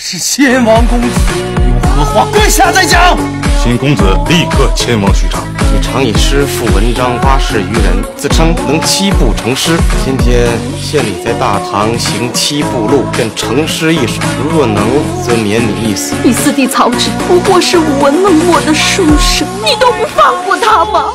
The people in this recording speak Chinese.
是先王公子有何话？跪下再讲。秦公子立刻前往许昌。你常以诗赋文章发誓于人自称能七步成诗。今天县里在大唐行七步路便成诗一首。如若能则免你一死。你四弟曹植不过是舞文弄墨的书生你都不放过他吗？